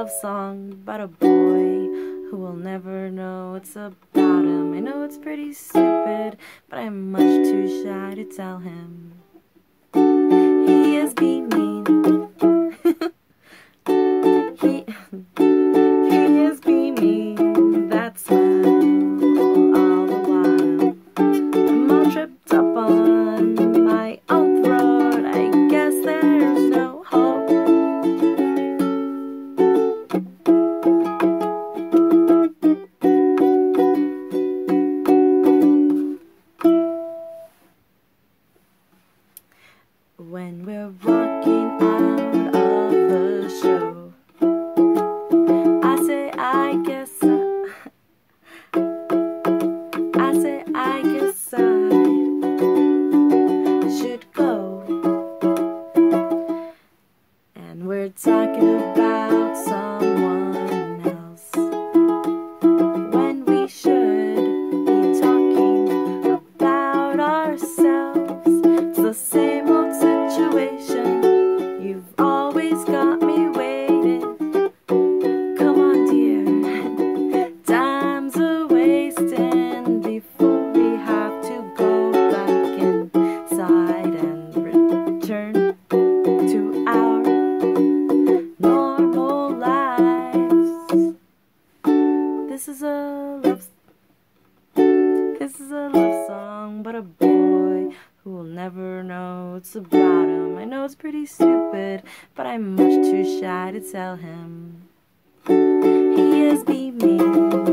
love song about a boy who will never know it's about him. I know it's pretty stupid, but I'm much too shy to tell him. He is be walking out of the show, I say, I guess I, I say, I guess I should go. And we're talking This is a love song but a boy who will never know it's about him. I know it's pretty stupid, but I'm much too shy to tell him. He has beat me.